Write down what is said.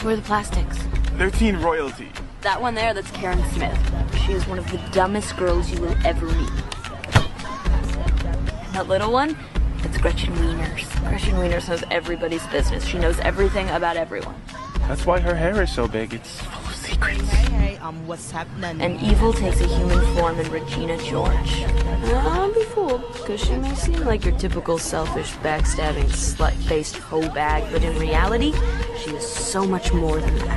Who are the plastics? They're teen royalty. That one there, that's Karen Smith. She is one of the dumbest girls you will ever meet. And that little one, that's Gretchen Wieners. Gretchen Wieners knows everybody's business. She knows everything about everyone. That's why her hair is so big. It's full of secrets. Hey, um, what's happening? And evil takes a human form in Regina George. Don't be fooled, because she may seem like your typical selfish, backstabbing, slut-faced hoe bag, but in reality, she is so much more than that.